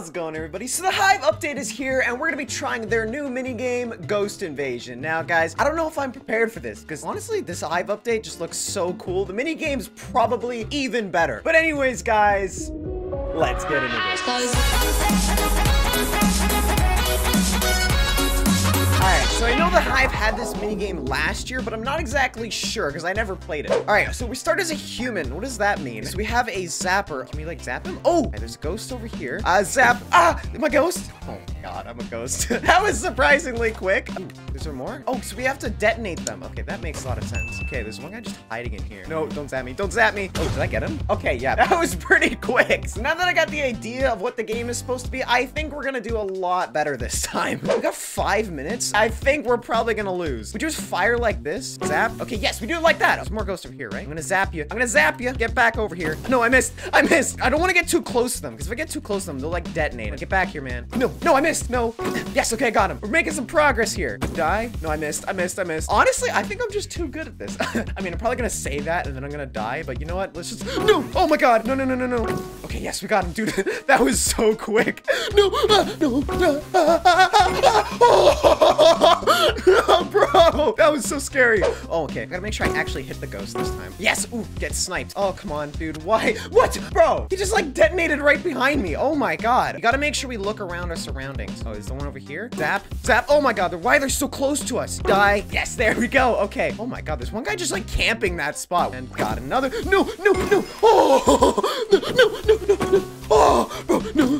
How's it going, everybody? So the Hive update is here, and we're gonna be trying their new minigame, Ghost Invasion. Now, guys, I don't know if I'm prepared for this, because honestly, this Hive update just looks so cool. The minigame's probably even better. But anyways, guys, let's get into this. So I know the Hive had this minigame last year, but I'm not exactly sure because I never played it. Alright, so we start as a human. What does that mean? So we have a zapper. Can we like zap him? Oh, there's a ghost over here. Uh, zap. Ah, my ghost. Oh god, I'm a ghost. that was surprisingly quick. Is there more? Oh, so we have to detonate them. Okay, that makes a lot of sense. Okay, there's one guy just hiding in here. No, don't zap me. Don't zap me. Oh, did I get him? Okay, yeah, that was pretty quick. So now that I got the idea of what the game is supposed to be, I think we're gonna do a lot better this time. We got five minutes. I think we're probably gonna lose. We just fire like this. Zap. Okay, yes, we do it like that. There's more ghosts over here, right? I'm gonna zap you. I'm gonna zap you. Get back over here. No, I missed. I missed. I don't want to get too close to them because if I get too close to them, they'll like detonate. Get back here, man. No, no, I missed. No. Yes, okay, I got him. We're making some progress here. Die. No, I missed. I missed. I missed. Honestly, I think I'm just too good at this. I mean, I'm probably gonna say that and then I'm gonna die, but you know what? Let's just. No. Oh my god. No, no, no, no, no. Okay, yes, we got him, dude. that was so quick. No, ah, no, no. ah, ah. Oh, bro, that was so scary. Oh, okay. I gotta make sure I actually hit the ghost this time. Yes. Ooh, get sniped. Oh, come on, dude. Why? What? Bro, he just like detonated right behind me. Oh my god. We gotta make sure we look around our surroundings. Oh, is the one over here? Zap. Zap. Oh my god. Why they're so close to us? Die. Yes, there we go. Okay. Oh my god. There's one guy just like camping that spot. And got another. No, no, no. Oh, no, no, no, no. Oh, bro, no.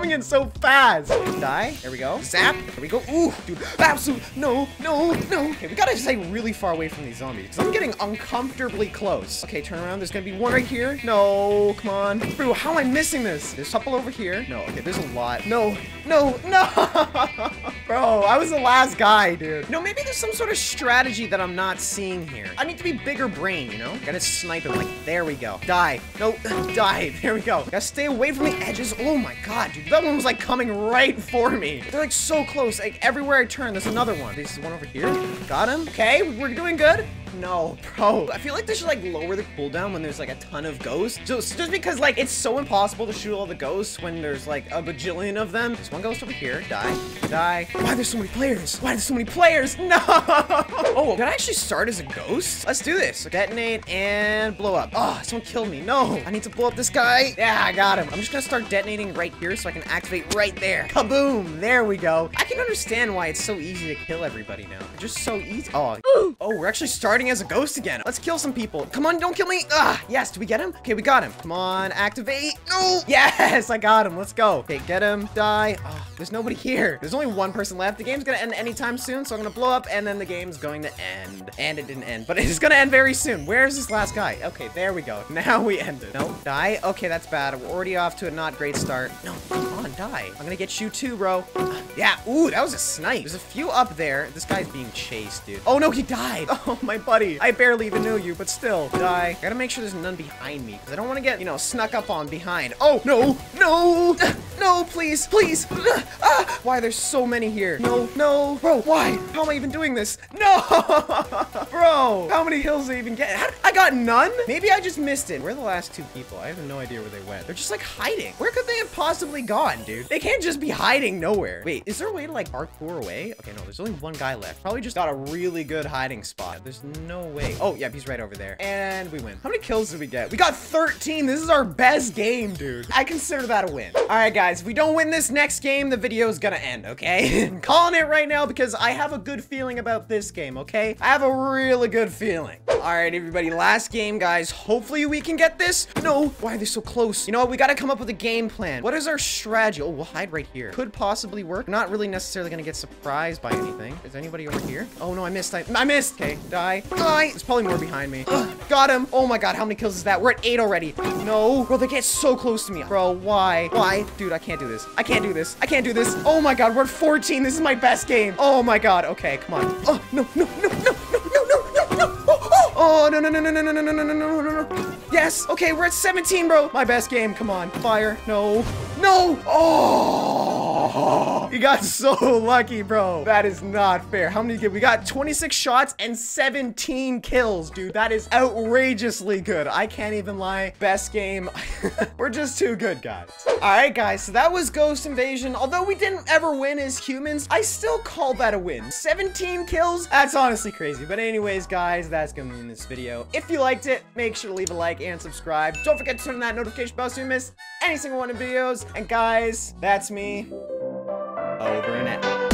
Coming in so fast. Die. There we go. Zap. There we go. Ooh, dude. Absolute. No, no, no. Okay, we gotta stay really far away from these zombies because I'm getting uncomfortably close. Okay, turn around. There's gonna be one right here. No, come on. Bro, how am I missing this? There's a couple over here. No, okay, there's a lot. No, no, no. Bro, I was the last guy, dude. No, maybe there's some sort of strategy that I'm not seeing here. I need to be bigger brain, you know? Gotta snipe him like, there we go. Die. No, die. There we go. Gotta stay away from the edges. Oh my god, dude. That one was like coming right for me. They're like so close. Like everywhere I turn, there's another one. There's one over here. Got him. Okay, we're doing good. No, bro. I feel like they should like lower the cooldown when there's like a ton of ghosts. Just, just because like it's so impossible to shoot all the ghosts when there's like a bajillion of them. There's one ghost over here. Die. Die. Why there's so many players? Why there's so many players? No. Oh, can I actually start as a ghost? Let's do this. Detonate and blow up. Oh, someone killed me. No. I need to blow up this guy. Yeah, I got him. I'm just gonna start detonating right here so I can activate right there. Kaboom. There we go. I can understand why it's so easy to kill everybody now. Just so easy. Oh, oh, we're actually starting as a ghost again. Let's kill some people. Come on, don't kill me. Ah, yes. do we get him? Okay, we got him. Come on, activate. No. Yes, I got him. Let's go. Okay, get him. Die. Oh, there's nobody here. There's only one person left. The game's gonna end anytime soon, so I'm gonna blow up, and then the game's going to end. And it didn't end, but it's gonna end very soon. Where's this last guy? Okay, there we go. Now we end it. No, die. Okay, that's bad. We're already off to a not great start. No, come on, die. I'm gonna get you too, bro. Yeah. Ooh, that was a snipe. There's a few up there. This guy's being chased, dude. Oh no, he died. Oh my buddy. I barely even knew you, but still, die. I gotta make sure there's none behind me because I don't want to get, you know, snuck up on behind. Oh no, no, no, please, please. Ah, why there's so many here? No, no, bro. Why? How am I even doing this? No, bro. Many hills did even get? I got none. Maybe I just missed it. Where are the last two people? I have no idea where they went. They're just like hiding. Where could they have possibly gone, dude? They can't just be hiding nowhere. Wait, is there a way to like parkour away? Okay, no, there's only one guy left. Probably just got a really good hiding spot. There's no way. Oh, yeah, he's right over there. And we win. How many kills did we get? We got 13. This is our best game, dude. I consider that a win. All right, guys, if we don't win this next game, the video is gonna end, okay? I'm calling it right now because I have a good feeling about this game, okay? I have a really good feeling feeling. All right, everybody, last game, guys. Hopefully we can get this. No, why are they so close? You know what? We got to come up with a game plan. What is our strategy? Oh, we'll hide right here. Could possibly work. Not really necessarily going to get surprised by anything. Is anybody over here? Oh, no, I missed. I, I missed. Okay, die. Die. There's probably more behind me. Ugh, got him. Oh my God, how many kills is that? We're at eight already. No, bro, they get so close to me. Bro, why? Why? Dude, I can't do this. I can't do this. I can't do this. Oh my God, we're at 14. This is my best game. Oh my God. Okay, come on. Oh, no, no, no, no. Oh, oh. Oh, no, no, no, no, no, no, no, no, no, no, no, no. Yes. Okay, we're at 17, bro. My best game. Come on. Fire. No. No. Oh. You got so lucky, bro. That is not fair. How many did we got? 26 shots and 17 kills, dude. That is outrageously good. I can't even lie. Best game. We're just too good, guys. All right, guys. So that was Ghost Invasion. Although we didn't ever win as humans, I still call that a win. 17 kills? That's honestly crazy. But anyways, guys, that's gonna be in this video. If you liked it, make sure to leave a like and subscribe. Don't forget to turn on that notification bell so you miss any single one of the videos. And guys, that's me. Over and out.